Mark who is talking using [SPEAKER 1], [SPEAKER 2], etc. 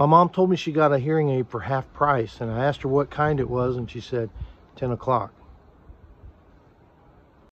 [SPEAKER 1] My mom told me she got a hearing aid for half price, and I asked her what kind it was, and she said 10 o'clock.